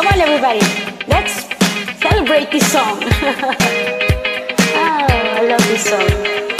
Come on, everybody. Let's celebrate this song. oh, I love this song.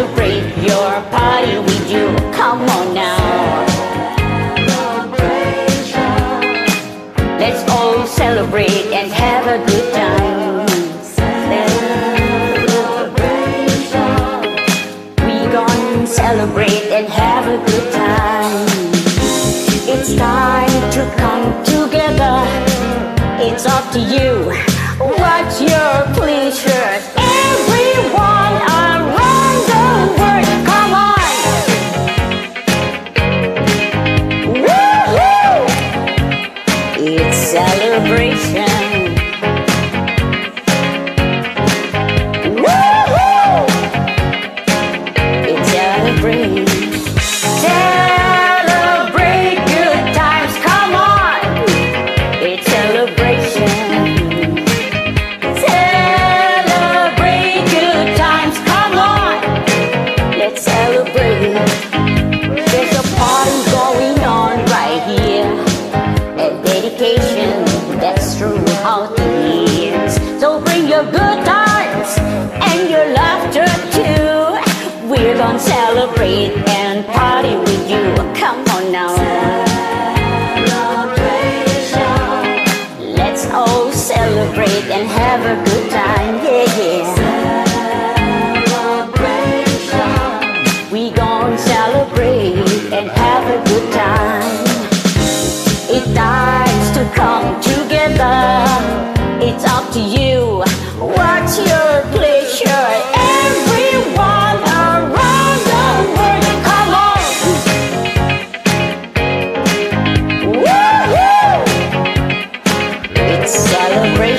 celebrate your party with you. Come on now. Let's all celebrate and have a good time. We gonna celebrate and have a good time. It's time to come together. It's up to you. What's your afraid celebrate and party with you. Come on now. Celebration. Let's all celebrate and have a good time. Yeah, yeah. Celebration. We gon' celebrate and have a good time. To come together. It's up to you. What's your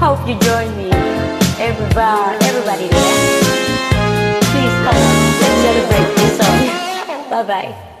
Hope you join me. Everybody, everybody there. Please come on, let's celebrate this song. Bye bye.